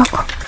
どこ